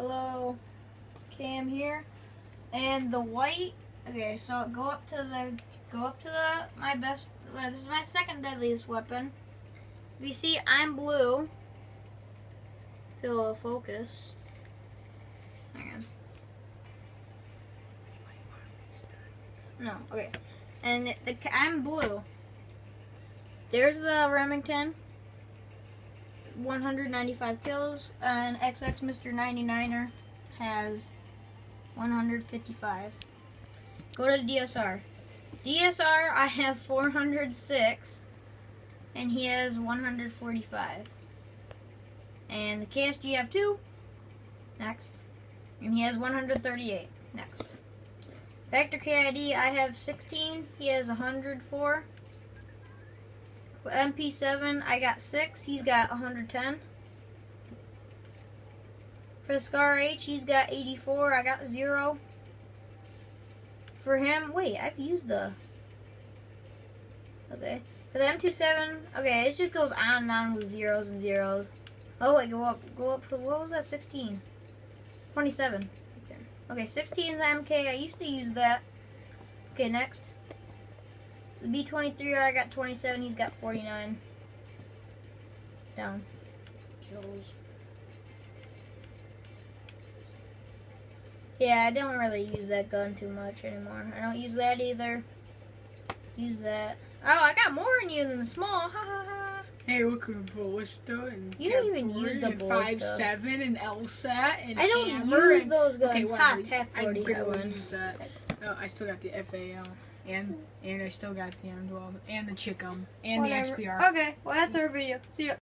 Hello, it's Cam here, and the white. Okay, so go up to the go up to the my best. Well, this is my second deadliest weapon. If you see, I'm blue. Feel a focus. Hang on. No, okay. And the, I'm blue. There's the Remington. 195 kills. And XX Mr. 99er has 155. Go to DSR. DSR, I have 406. And he has 145. And the KSG have two. Next. And he has 138. Next. Vector KID, I have 16. He has 104. For MP7, I got 6. He's got 110. For Scar H, he's got 84. I got 0. For him, wait, I've used the... Okay. For the M27, okay, it just goes on and on with zeros and zeros. Oh, wait, go up. Go up. What was that? 16. 27. Okay, 16 is the MK. I used to use that. Okay, next. The B23, I got 27. He's got 49. Down. Kills. Yeah, I don't really use that gun too much anymore. I don't use that either. Use that. Oh, I got more in you than the small. Ha ha ha. Hey, look at the Ballista and You don't even use the Ballista. Five seven and LSAT and I don't Hammer use and, those guns. Okay, ha, whatever. Tech 40. I barely use that. No, I still got the FAL and and I still got the M12 and the Chicom and Whatever. the XPR. Okay, well, that's our video. See ya.